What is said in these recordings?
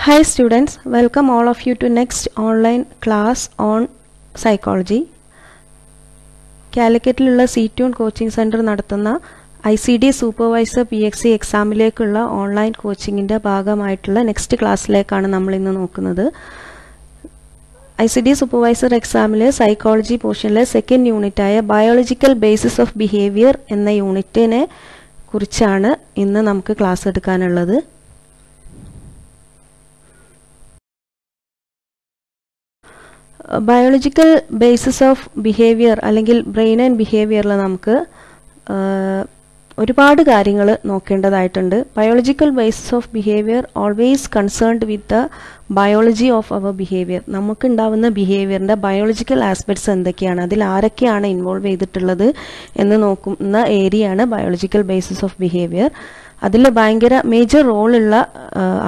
Hi students, welcome all of you to next online class on psychology. കാലിക്കറ്റിലുള്ള C tune coaching centre നടത്തുന്ന I C D supervisor P S C എക്സാമിലേക്കുള്ള online കോച്ചിങ്ങിന്റെ ഭാഗമായിട്ടുള്ള next ക്ലാസ്സിലേക്കാണ് നമ്മൾ ഇന്ന് നോക്കുന്നത് I C D supervisor എക്സാമിലെ psychology പോർഷനിലെ സെക്കൻഡ് യൂണിറ്റായ ബയോളജിക്കൽ ബേസിസ് ഓഫ് ബിഹേവിയർ എന്ന യൂണിറ്റിനെ കുറിച്ചാണ് ഇന്ന് നമുക്ക് ക്ലാസ് എടുക്കാനുള്ളത് ബയോളജിക്കൽ ബേസിസ് ഓഫ് ബിഹേവിയർ അല്ലെങ്കിൽ ബ്രെയിൻ ആൻഡ് ബിഹേവിയറിൽ നമുക്ക് ഒരുപാട് കാര്യങ്ങൾ നോക്കേണ്ടതായിട്ടുണ്ട്. Biological basis of behaviour always concerned with the biology of our behaviour നമുക്കുണ്ടാവുന്ന ബിഹേവിയറിന്റെ ബയോളജിക്കൽ ആസ്പെക്ട്സ് എന്തൊക്കെയാണ്? അതിൽ ആരൊക്കെയാണ് ഇൻവോൾവ് ചെയ്തിട്ടുള്ളത് എന്ന് നോക്കുന്ന ഏരിയയാണ് ബയോളജിക്കൽ ബേസിസ് ഓഫ് ബിഹേവിയർ അതിൽ ഭയങ്കര മേജർ റോളുള്ള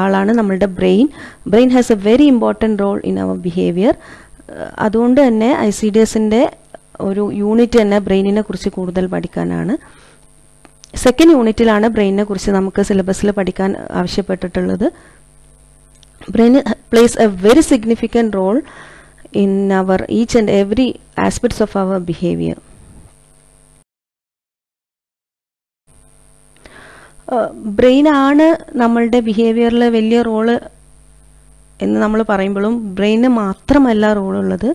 ആളാണ് നമ്മളുടെ brain brain has a very important role in our behaviour അതുകൊണ്ട് തന്നെ ഐ സി ഡി എസിന്റെ ഒരു യൂണിറ്റ് തന്നെ ബ്രെയിനിനെ കുറിച്ച് കൂടുതൽ പഠിക്കാനാണ്. സെക്കൻഡ് യൂണിറ്റിലാണ് ബ്രെയിനിനെ കുറിച്ച് നമുക്ക് സിലബസിൽ പഠിക്കാൻ ആവശ്യപ്പെട്ടിട്ടുള്ളത്. Brain plays a very significant role in our each and every aspects of our behaviour. ബ്രെയിനാണ് നമ്മളുടെ ബിഹേവിയറിൽ വലിയ റോൾ എന്ന് നമ്മൾ പറയുമ്പോഴും ബ്രെയിന് മാത്രമല്ല റോളുള്ളത്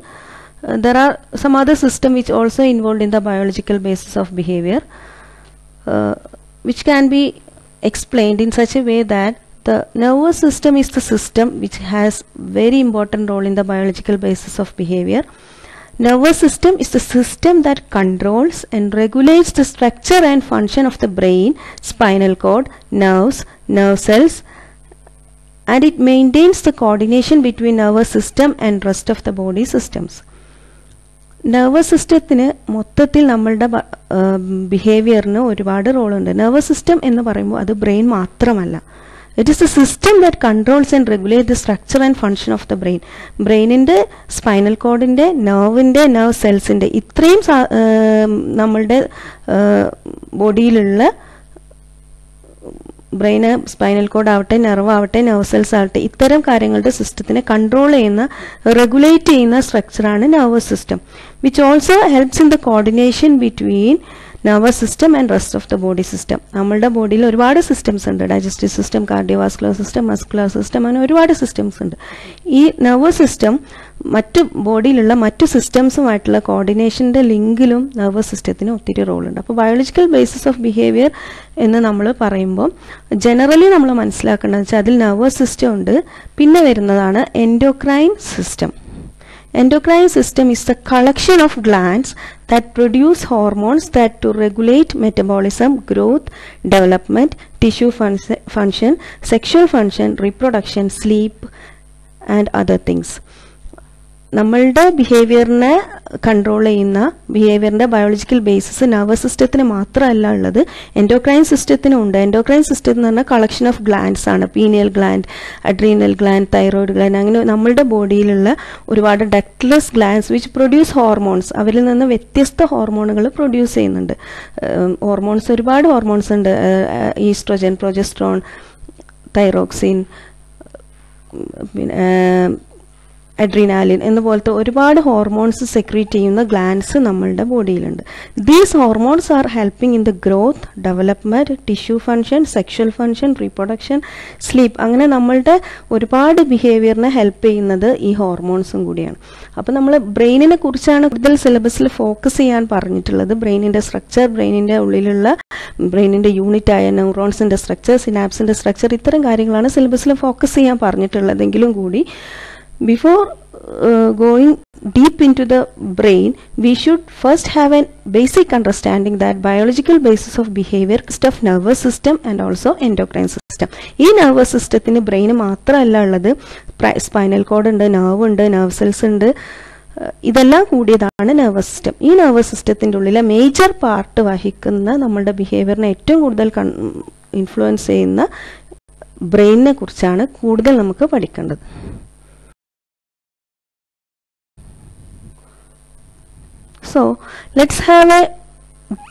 there are some other system which also involve in the biological basis of behaviour which can be explained in such a way that the nervous system is the system which has very important role in the biological basis of behavior nervous system is the system that controls and regulates the structure and function of the brain spinal cord nerves nerve cells and it maintains the coordination between nervous system and rest of the body systems. Nervous സിസ്റ്റത്തിന് മൊത്തത്തിൽ നമ്മളുടെ ബിഹേവിയറിന് ഒരുപാട് റോളുണ്ട്. Nervous system എന്ന് പറയുമ്പോൾ അത് brain മാത്രമല്ല. It is a system that controls and regulate the structure and function of the brain ബ്രെയിനിന്റെ spinal കോഡിന്റെ നെർവിന്റെ നെർവ് സെൽസിന്റെ ഇത്രയും നമ്മളുടെ ബോഡിയിലുള്ള ബ്രെയിന് സ്പൈനൽ കോഡ് ആവട്ടെ നെർവ് ആവട്ടെ നെർവ് സെൽസ് ആവട്ടെ ഇത്തരം കാര്യങ്ങളുടെ സിസ്റ്റത്തിനെ കൺട്രോൾ ചെയ്യുന്ന റെഗുലേറ്റ് ചെയ്യുന്ന സ്ട്രക്ചറാണ് nervous system which also helps in the coordination between nervous system and rest of the body system നമ്മളുടെ ബോഡിയിൽ ഒരുപാട് സിസ്റ്റംസ് ഉണ്ട്. Digestive system cardiovascular system muscular system അങ്ങനെ ഒരുപാട് സിസ്റ്റംസ് ഉണ്ട്. ഈ നെർവസ് സിസ്റ്റം മറ്റു ബോഡിയിലുള്ള മറ്റു സിസ്റ്റംസുമായിട്ടുള്ള കോർഡിനേഷന്റെ ലിങ്കിലും നെർവസ് സിസ്റ്റത്തിന് ഒത്തിരി റോളുണ്ട് അപ്പോൾ ബയോളജിക്കൽ ബേസിസ് ഓഫ് ബിഹേവിയർ എന്ന് നമ്മൾ പറയുമ്പോൾ ജനറലി നമ്മൾ മനസ്സിലാക്കേണ്ടതെന്ന് വെച്ചാൽ അതിൽ നെർവസ് സിസ്റ്റം ഉണ്ട്. പിന്നെ വരുന്നതാണ് endocrine system endocrine system is the collection of glands that produce hormones that to regulate metabolism growth development tissue fun function sexual function reproduction sleep and other things നമ്മളുടെ ബിഹേവിയറിനെ control ചെയ്യുന്ന ബിഹേവിയറിന്റെ biological basis nervous സിസ്റ്റത്തിന് മാത്രമല്ല ഉള്ളത് endocrine സിസ്റ്റത്തിനും ഉണ്ട്. Endocrine system എന്ന് പറഞ്ഞാൽ collection of glands ആണ്. Pineal gland adrenal gland thyroid gland അങ്ങനെ നമ്മളുടെ ബോഡിയിലുള്ള ഒരുപാട് ductless glands which produce hormones അവരിൽ നിന്ന് വ്യത്യസ്ത ഹോർമോണുകൾ പ്രൊഡ്യൂസ് ചെയ്യുന്നുണ്ട്. ഹോർമോൺസ് ഒരുപാട് ഹോർമോൺസ് ഉണ്ട്. ഈസ്ട്രോജൻ പ്രൊജസ്ട്രോൺ തൈറോക്സിൻ പിന്നെ അഡ്രീനാലിൻ എന്ന പോലത്തെ ഒരുപാട് ഹോർമോൺസ് സെക്രീറ്റ് ചെയ്യുന്ന ഗ്ലാൻസ് നമ്മളുടെ ബോഡിയിലുണ്ട് these hormones are helping in the growth development tissue function sexual function reproduction sleep അങ്ങനെ നമ്മളുടെ ഒരുപാട് ബിഹേവിയറിനെ ഹെൽപ്പ് ചെയ്യുന്നത് ഈ ഹോർമോൺസും കൂടിയാണ്. അപ്പോൾ നമ്മൾ ബ്രെയിനിനെ കുറിച്ചാണ് കൂടുതൽ സിലബസിൽ ഫോക്കസ് ചെയ്യാൻ പറഞ്ഞിട്ടുള്ളത്. ബ്രെയിനിന്റെ സ്ട്രക്ചർ ബ്രെയിനിന്റെ ഉള്ളിലുള്ള ബ്രെയിനിന്റെ യൂണിറ്റ് ആയ ന്യൂറോൺസിന്റെ സ്ട്രക്ചർ സിനാപ്സിന്റെ സ്ട്രക്ചർ ഇത്തരം കാര്യങ്ങളാണ് സിലബസിൽ ഫോക്കസ് ചെയ്യാൻ പറഞ്ഞിട്ടുള്ളതെങ്കിലും കൂടി before uh, going deep into the brain we should first have a basic understanding that biological basis of behavior of nervous system and also endocrine system ഈ nervous സിസ്റ്റത്തിന് brain മാത്രമല്ല ഉള്ളത് spinal cord ഉണ്ട് nerve ഉണ്ട് nerve cells ഉണ്ട് ഇതെല്ലാം കൂടിയതാണ് nervous system ഈ നെർവസ് സിസ്റ്റത്തിന്റെ ഉള്ളിലെ മേജർ പാർട്ട് വഹിക്കുന്ന നമ്മളുടെ ബിഹേവിയറിനെ ഏറ്റവും കൂടുതൽ ഇൻഫ്ലുവൻസ് ചെയ്യുന്ന ബ്രെയിനിനെ കുറിച്ചാണ് കൂടുതൽ നമുക്ക് പഠിക്കേണ്ടത് So let's have a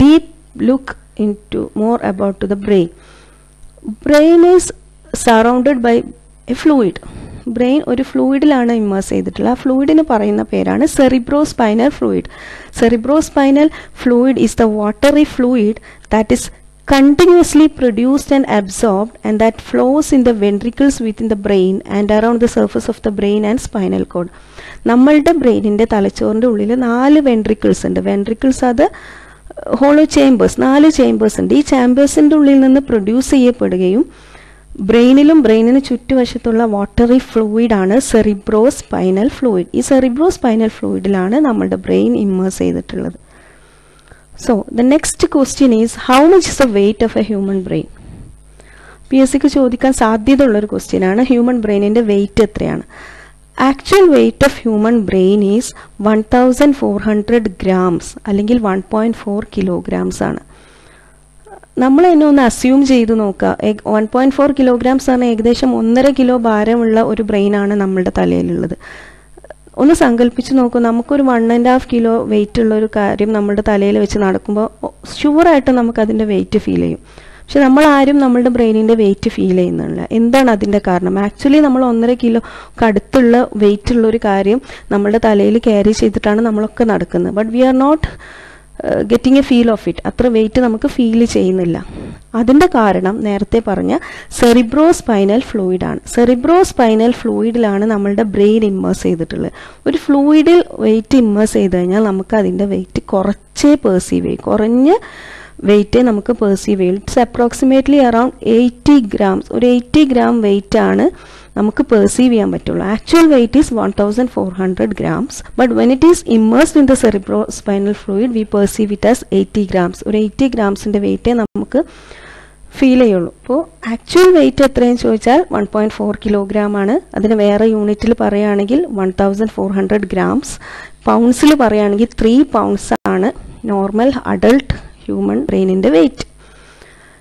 deep look into more about the brain. Brain is surrounded by a fluid. Brain ഒരു ഫ്ലൂയിഡിലാണ് ഇമ്മേഴ്സ് ചെയ്തിട്ടുള്ളത് ആ ഫ്ലൂയിഡിന് പറയുന്ന പേരാണ് cerebrospinal fluid cerebrospinal fluid is the watery fluid that is continuously produced and absorbed and that flows in the ventricles within the brain and around the surface of the brain and spinal cord. നമ്മളുടെ ബ്രെയിനിന്റെ തലച്ചോറിന്റെ ഉള്ളിൽ നാല് ventricles ഉണ്ട്. Ventricles അത് hollow chambers നാല് chambers ഉണ്ട്. ഈ ചേമ്പേഴ്സിന്റെ ഉള്ളിൽ നിന്ന് പ്രൊഡ്യൂസ് ചെയ്യപ്പെടുകയും ബ്രെയിനിലും ബ്രെയിനിന് ചുറ്റുവശത്തുള്ള വാട്ടറി ഫ്ലൂയിഡാണ് സെറിബ്രോ സ്പൈനൽ ഫ്ലൂയിഡ് ഈ സെറിബ്രോ സ്പൈനൽ ഫ്ലൂയിഡിലാണ് നമ്മളുടെ ബ്രെയിൻ ഇമ്മേഴ്സ് ചെയ്തിട്ടുള്ളത്. So the next question is how much is the weight of a human brain P S സിക്ക് ചോദിക്കാൻ സാധ്യതയുള്ള ഒരു ക്വസ്റ്റ്യൻ ആണ് ഹ്യൂമൻ ബ്രെയിനിന്റെ വെയിറ്റ് എത്രയാണ്? Actual weight of human brain is one thousand four hundred grams അല്ലെങ്കിൽ one point four kilograms ആണ്. നമ്മൾ തന്നെ ഒന്ന് അസ്യൂം ചെയ്ത് നോക്കുക. വൺ പോയിന്റ് ഫോർ കിലോഗ്രാംസ് ആണ് ഏകദേശം ഒന്നര കിലോ ഭാരമുള്ള ഒരു ബ്രെയിനാണ് നമ്മളുടെ തലയിലുള്ളത്. ഒന്ന് സങ്കല്പിച്ച് നോക്കൂ നമുക്കൊരു one and half kilo weight ഉള്ള ഒരു കാര്യം നമ്മുടെ തലയിൽ വെച്ച് നടക്കുമ്പോൾ ഷുവറായിട്ട് നമുക്ക് അതിന്റെ വെയിറ്റ് ഫീൽ ചെയ്യും. പക്ഷെ നമ്മൾ ആരും നമ്മളുടെ ബ്രെയിനിന്റെ വെയിറ്റ് ഫീൽ ചെയ്യുന്നില്ല. എന്താണ് അതിന്റെ കാരണം? ആക്ച്വലി നമ്മൾ ഒന്നര കിലോ കടുത്തുള്ള വെയിറ്റ് ഉള്ള ഒരു കാര്യം നമ്മളുടെ തലയിൽ ക്യാരി ചെയ്തിട്ടാണ് നമ്മളൊക്കെ നടക്കുന്നത്. But we are not getting a feel of it അത്ര വെയിറ്റ് നമുക്ക് ഫീൽ ചെയ്യുന്നില്ല. അതിന്റെ കാരണം നേരത്തെ പറഞ്ഞ സെറിബ്രോ സ്പൈനൽ ഫ്ലൂയിഡാണ് സെറിബ്രോ സ്പൈനൽ ഫ്ലൂയിഡിലാണ് നമ്മളുടെ ബ്രെയിൻ ഇമ്മേഴ്സ് ചെയ്തിട്ടുള്ളത്. ഒരു ഫ്ലൂയിഡിൽ വെയിറ്റ് ഇമ്മേഴ്സ് ചെയ്ത് കഴിഞ്ഞാൽ നമുക്ക് അതിന്റെ വെയിറ്റ് കുറച്ചേ പേഴ്സീവ് ചെയ്യും. കുറഞ്ഞ വെയിറ്റേ നമുക്ക് പെർസീവ് ചെയ്യും. It's approximately around eighty grams ഒരു എയ്റ്റി ഗ്രാം വെയിറ്റ് ആണ് നമുക്ക് പെർസീവ് ചെയ്യാൻ പറ്റുള്ളൂ. Actual weight is one thousand four hundred grams but when it is immersed in the cerebrospinal fluid we perceive it as eighty grams ഒരു eighty ഗ്രാംസിന്റെ വെയിറ്റേ നമുക്ക് feel ചെയ്യുള്ളൂ. അപ്പോൾ ആക്ച്വൽ വെയിറ്റ് എത്രയെന്ന് ചോദിച്ചാൽ വൺ പോയിന്റ് ഫോർ കിലോഗ്രാം ആണ്. അതിന് വേറെ യൂണിറ്റിൽ പറയുകയാണെങ്കിൽ one thousand four hundred grams പൗണ്ട്സിൽ പറയുകയാണെങ്കിൽ ത്രീ പൗണ്ട്സ് ആണ്. നോർമൽ അഡൾട്ട് ഹ്യൂമൻ ബ്രെയിനിന്റെ വെയിറ്റ്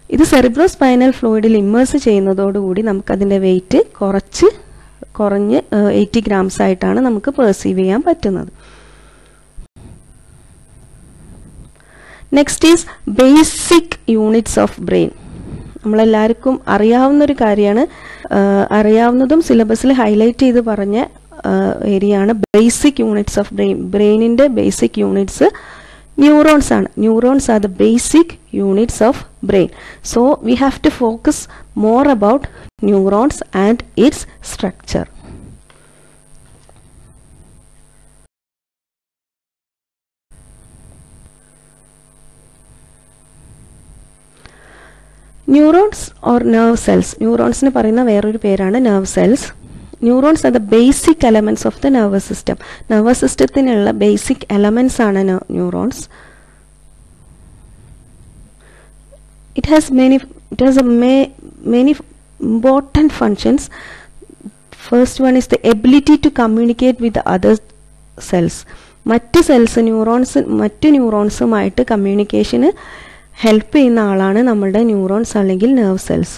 ഇത് സെറിബ്രോ സ്പൈനൽ ഫ്ലൂയിഡിൽ ഇമ്മേഴ്സ് ചെയ്യുന്നതോടുകൂടി നമുക്കതിന്റെ വെയിറ്റ് കുറച്ച് കുറഞ്ഞ് എയ്റ്റി ഗ്രാംസ് ആയിട്ടാണ് നമുക്ക് പെർസീവ് ചെയ്യാൻ പറ്റുന്നത്. Next is basic units of brain നമ്മളെല്ലാവർക്കും അറിയാവുന്ന ഒരു കാര്യമാണ് അറിയാവുന്നതും സിലബസിൽ ഹൈലൈറ്റ് ചെയ്ത് പറഞ്ഞ ഏരിയയാണ് ബേസിക് യൂണിറ്റ്സ് ഓഫ് ബ്രെയിൻ ബ്രെയിനിന്റെ ബേസിക് യൂണിറ്റ്സ് ന്യൂറോൺസ് ആണ്. Neurons are the basic units of brain so we have to focus more about neurons and its structure neurons or nerve cells ന്യൂറോൺസിന് പറയുന്ന വേറൊരു പേരാണ് nerve cells neurons are the basic elements of the nervous system nervous സിസ്റ്റത്തിനുള്ള basic elements ആണ് neurons it has many it has many ma- functions first one is the ability to communicate with other cells മറ്റ് cells neurons മറ്റ് ന്യൂറോൺസുമായിട്ട് കമ്മ്യൂണിക്കേഷന് help ചെയ്യുന്ന ആളാണ് നമ്മളുടെ neurons അല്ലെങ്കിൽ nerve cells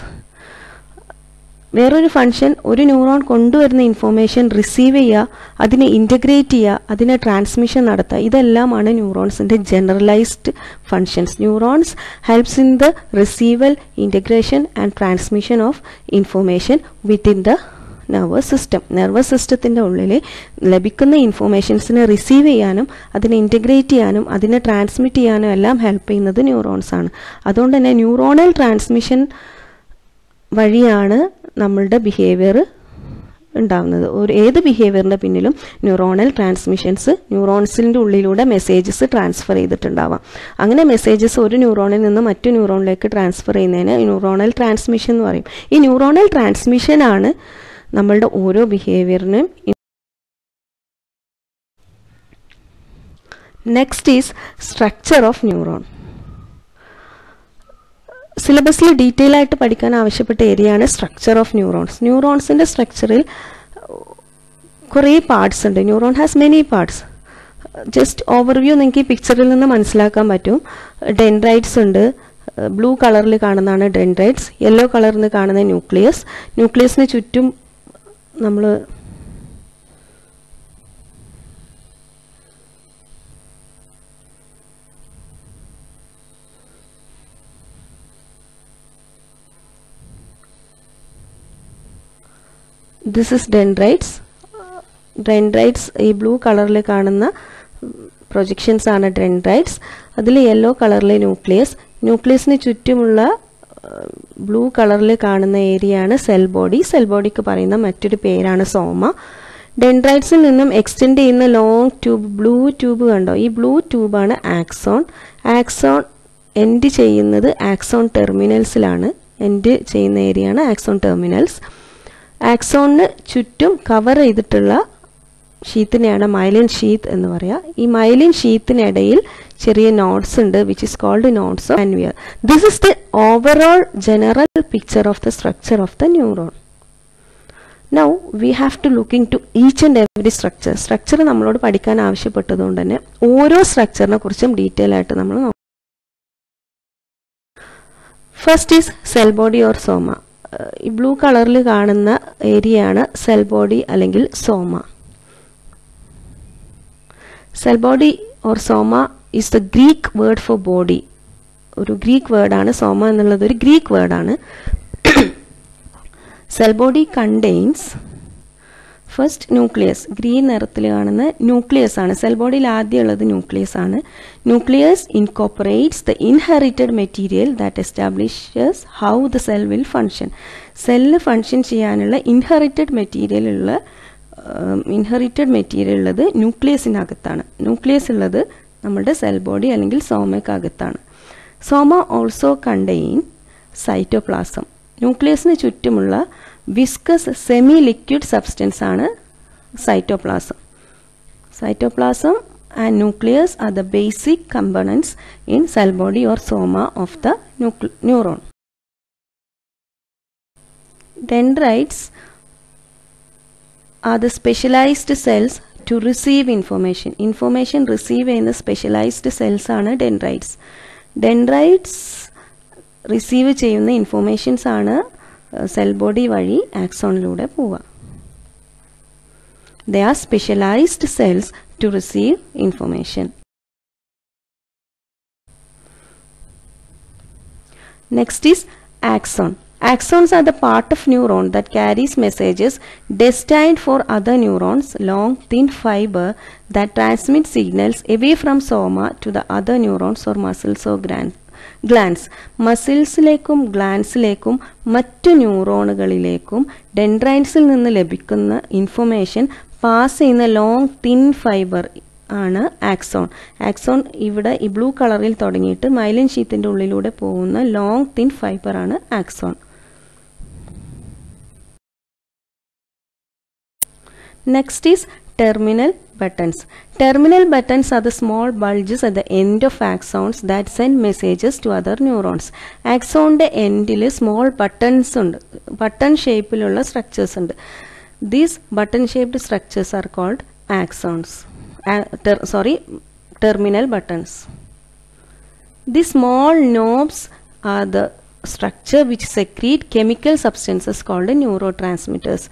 വേറൊരു ഫങ്ഷൻ ഒരു ന്യൂറോൺ കൊണ്ടുവരുന്ന ഇൻഫോർമേഷൻ റിസീവ് ചെയ്യുക അതിനെ ഇന്റഗ്രേറ്റ് ചെയ്യുക അതിനെ ട്രാൻസ്മിഷൻ നടത്തുക. ഇതെല്ലാമാണ് ന്യൂറോൺസിന്റെ generalised functions neurons helps in the receival integration and transmission of information within the nervous system nervous സിസ്റ്റത്തിന്റെ ഉള്ളിൽ ലഭിക്കുന്ന ഇൻഫോർമേഷൻസിനെ റിസീവ് ചെയ്യാനും അതിനെ ഇന്റഗ്രേറ്റ് ചെയ്യാനും അതിനെ ട്രാൻസ്മിറ്റ് ചെയ്യാനും എല്ലാം ഹെൽപ്പ് ചെയ്യുന്നത് ന്യൂറോൺസ് ആണ്. അതുകൊണ്ട് തന്നെ ന്യൂറോണൽ ട്രാൻസ്മിഷൻ വഴിയാണ് നമ്മളുടെ ബിഹേവിയർ ഉണ്ടാകുന്നത് ഒരു ഏത് ബിഹേവിയറിന്റെ പിന്നിലും ന്യൂറോണൽ ട്രാൻസ്മിഷൻസ് ന്യൂറോൺസിന്റെ ഉള്ളിലൂടെ മെസ്സേജസ് ട്രാൻസ്ഫർ ചെയ്തിട്ടുണ്ടാവാം. അങ്ങനെ മെസ്സേജസ് ഒരു ന്യൂറോണിൽ നിന്ന് മറ്റു ന്യൂറോണിലേക്ക് ട്രാൻസ്ഫർ ചെയ്യുന്നതിന് ന്യൂറോണൽ ട്രാൻസ്മിഷൻ എന്ന് പറയും. ഈ ന്യൂറോണൽ ട്രാൻസ്മിഷനാണ് നമ്മളുടെ ഓരോ ബിഹേവിയറിനും next is structure of neuron സിലബസിൽ ഡീറ്റെയിൽ ആയിട്ട് പഠിക്കാൻ ആവശ്യപ്പെട്ട ഏരിയയാണ് സ്ട്രക്ചർ ഓഫ് ന്യൂറോൺസ് ന്യൂറോൺസിന്റെ സ്ട്രക്ചറിൽ കുറേ പാർട്സ് ഉണ്ട്. Neuron has many parts just overview നിങ്ങൾക്ക് ഈ പിക്ചറിൽ നിന്ന് മനസ്സിലാക്കാൻ പറ്റും. ഡെൻഡ്രൈറ്റ്സ് ഉണ്ട്. ബ്ലൂ കളറിൽ കാണുന്നതാണ് ഡെൻഡ്രൈറ്റ്സ് യെല്ലോ കളറിൽ കാണുന്ന ന്യൂക്ലിയസ് ന്യൂക്ലിയസിന് ചുറ്റും നമ്മൾ ദിസ് ഇസ് ഡെൻഡ്രൈറ്റ്സ് ഡെൻഡ്രൈറ്റ്സ് ഈ ബ്ലൂ കളറിൽ കാണുന്ന പ്രൊജക്ഷൻസ് ആണ് ഡെൻഡ്രൈറ്റ്സ് അതിൽ യെല്ലോ കളറിലെ ന്യൂക്ലിയസ് ന്യൂക്ലിയസിന് ചുറ്റുമുള്ള ബ്ലൂ കളറിൽ കാണുന്ന ഏരിയ ആണ് സെൽ ബോഡി സെൽ ബോഡിക്ക് പറയുന്ന മറ്റൊരു പേരാണ് സോമ. ഡെൻഡ്രൈറ്റ്സിൽ നിന്നും എക്സ്റ്റെൻഡ് ചെയ്യുന്ന ലോങ് ട്യൂബ് ബ്ലൂ ട്യൂബ് കണ്ടോ? ഈ ബ്ലൂ ട്യൂബാണ് ആക്സോൺ ആക്സോൺ എൻഡ് ചെയ്യുന്നത് ആക്സോൺ ടെർമിനൽസിലാണ് എൻഡ് ചെയ്യുന്ന ഏരിയയാണ് ആക്സോൺ ടെർമിനൽസ് ആക്സോണിന് ചുറ്റും കവർ ചെയ്തിട്ടുള്ള ഷീത്തിനെയാണ് മൈലിൻ ഷീത്ത് എന്ന് പറയുക ഈ മൈലിൻ ഷീത്തിനിടയിൽ ചെറിയ നോട്ട്സ് ഉണ്ട് which is called nodes of Ranvier this is the overall general picture of the structure of the neuron now we have to looking to each and every structure structure നമ്മളോട് പഠിക്കാൻ ആവശ്യപ്പെട്ടതുകൊണ്ട് തന്നെ ഓരോ സ്ട്രക്ചറിനെ കുറിച്ചും detail ആയിട്ട് നമ്മൾ നോക്കാം first is cell body or soma ഈ blue കളറിൽ കാണുന്ന ഏരിയയാണ് സെൽ ബോഡി അല്ലെങ്കിൽ soma cell body or soma is the Greek word for body ഒരു ഗ്രീക്ക് വേർഡാണ് സോമ എന്നുള്ളത് ഒരു ഗ്രീക്ക് വേർഡാണ് cell body contains first nucleus green നിറത്തിൽ കാണുന്ന ന്യൂക്ലിയസ് ആണ്. സെൽ ബോഡിയിൽ ആദ്യമുള്ളത് ന്യൂക്ലിയസ് ആണ്. Nucleus incorporates the inherited material that establishes how the cell will function cell function ചെയ്യാനുള്ള ഇൻഹെറിറ്റഡ് മെറ്റീരിയൽ ഉള്ള ഇൻഹെറിറ്റഡ് മെറ്റീരിയൽ ഉള്ളത് ന്യൂക്ലിയസിനകത്താണ്. ന്യൂക്ലിയസ് ഉള്ളത് നമ്മുടെ സെൽ ബോഡി അല്ലെങ്കിൽ സോമയ്ക്കകത്താണ്. സോമ ഓൾസോ കണ്ടെയ്ൻ സൈറ്റോപ്ലാസം ന്യൂക്ലിയസിന് ചുറ്റുമുള്ള വിസ്കസ് സെമി ലിക്വിഡ് സബ്സ്റ്റൻസ് ആണ് cytoplasm cytoplasm and nucleus are the basic components in cell body or soma of the neuron dendrites are the specialised cells to receive information information receive ചെയ്യുന്ന specialised cells ആണ് dendrites dendrites receive ചെയ്യുന്ന informations ആണ് cell body വഴി ആക്സോണിലൂടെ പോവുക they are specialised cells to receive information next is axon Axons are the part of neuron that carries messages destined for other neurons, long, thin fiber that transmit signals away from soma to the other neurons or muscles or glance മസിൽസിലേക്കും ഗ്ലാൻസിലേക്കും മറ്റു ന്യൂറോണുകളിലേക്കും ഡെൻഡ്രൈൻസിൽ നിന്ന് ലഭിക്കുന്ന information pass ചെയ്യുന്ന long thin fibre ആണ് axon axon ഇവിടെ ഈ blue കളറിൽ തുടങ്ങിയിട്ട് myelin ഷീത്തിന്റെ ഉള്ളിലൂടെ പോകുന്ന ലോങ് തിൻ ഫൈബർ ആണ് axon next is terminal buttons. Terminal buttons are the small bulges at the end of axons that send messages to other neurons. ആക്സോണിൻ്റെ എൻഡിൽ small buttons ഉണ്ട് button ഷേപ്പിലുള്ള സ്ട്രക്ചേഴ്സ് ഉണ്ട് these button shaped structures are called axons sorry terminal buttons the small knobs are the structure which secrete chemical substances called neurotransmitters.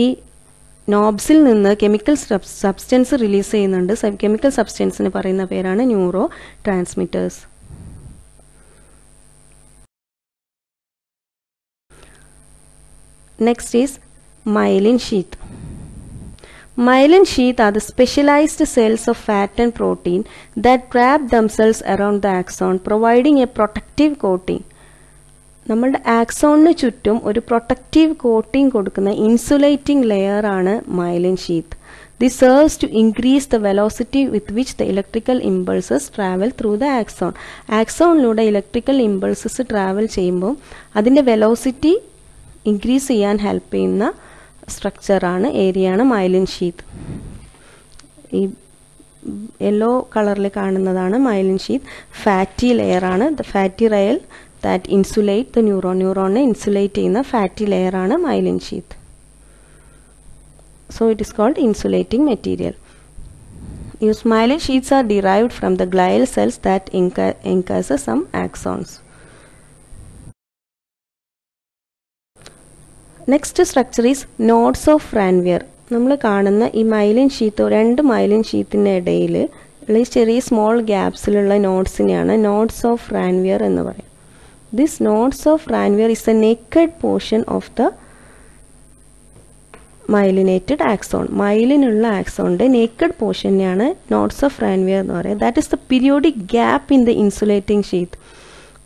ഈ നോബ്സിൽ നിന്ന് chemical substance release ചെയ്യുന്നുണ്ട്. Chemical സബ്സ്റ്റൻസിന് പറയുന്ന പേരാണ് neurotransmitters next is myelin sheath myelin sheath are the specialised cells of fat and protein that trap themselves around the axon providing a protective coating നമ്മളുടെ ആക്സോണിന് ചുറ്റും ഒരു പ്രൊട്ടക്റ്റീവ് കോട്ടിംഗ് കൊടുക്കുന്ന insulating layer ആണ് myelin sheath the serves to increase the velocity with which the electrical impulses travel through the axon ആക്സോണിലൂടെ electrical impulses travel ചെയ്യുമ്പോൾ അതിന്റെ velocity increase ചെയ്യാൻ help ചെയ്യുന്ന സ്ട്രക്ചറാണ് ഏരിയയാണ് മൈലിൻ ഷീത്ത് ഈ യെല്ലോ കളറിൽ കാണുന്നതാണ് myelin sheath fatty ലെയറാണ് the fatty layer that insulate the neuron ന്യൂറോണിനെ insulate ചെയ്യുന്ന fatty layer ആണ് myelin sheath so it is called insulating material use myelin sheaths are derived from the glial cells that encase some axons next structure is nodes of Ranvier നമ്മൾ കാണുന്ന ഈ myelin sheath രണ്ട് myelin ഷീത്തിന്റെ ഇടയിൽ ഉള്ള ചെറിയ small ഗ്യാപ്സിലുള്ള നോട്ട്സിനെയാണ് നോട്ട്സ് ഓഫ് റാൻവിയർ എന്ന് പറയും this nodes of Ranvier is a naked portion of the myelinated axon മൈലിനുള്ള ആക്സോണിന്റെ നേക്കഡ് പോർഷനെയാണ് നോട്ട്സ് ഓഫ് റാൻവിയർ എന്ന് പറയുന്നത്. That is the periodic gap in the insulating sheath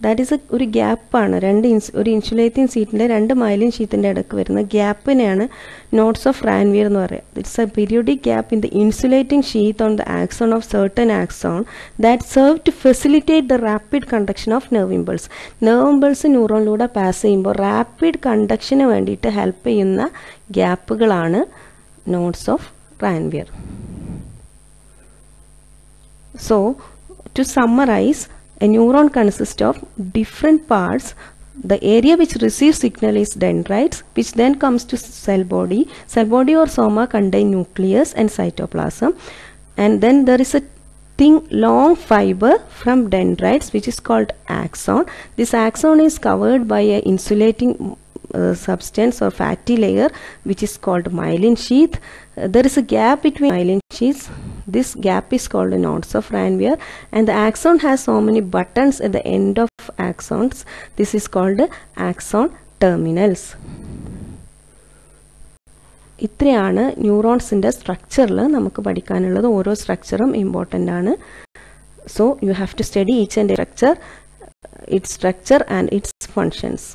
that is ഒരു ഗ്യാപ്പാണ് രണ്ട് ഇൻസ് ഒരു ഇൻസുലേറ്റിംഗ് സീറ്റിന്റെ രണ്ട് മൈലിൻ ഷീറ്റിന്റെ ഇടയ്ക്ക് വരുന്ന ഗ്യാപ്പിനെയാണ് നോട്ട്സ് ഓഫ് റാൻവിയർ എന്ന് പറയുക it's a periodic gap in the insulating sheath on the axon of certain axon that serve to facilitate the rapid conduction of nerve impulse nerve impulse ന്യൂറോണിലൂടെ pass ചെയ്യുമ്പോൾ rapid കണ്ടക്ഷന് വേണ്ടിയിട്ട് help ചെയ്യുന്ന ഗ്യാപ്പുകളാണ് nodes of Ranvier so to summarise a neuron consists of different parts. The area which receives signal is dendrites which then comes to cell body. Cell body or soma contain nucleus and cytoplasm. And then there is a thin long fiber from dendrites which is called axon. This axon is covered by a insulating uh, substance or fatty layer which is called myelin sheath. Uh, there is a gap between myelin sheaths this gap is called a nodes of Ranvier and the axon has so many buttons at the end of axons this is called axon terminals ഇത്രയാണ് ന്യൂറോൺസിന്റെ സ്ട്രക്ചറിൽ നമുക്ക് പഠിക്കാനുള്ളത് ഓരോ സ്ട്രക്ചറും important ആണ് so you have to study each and structure its structure and its functions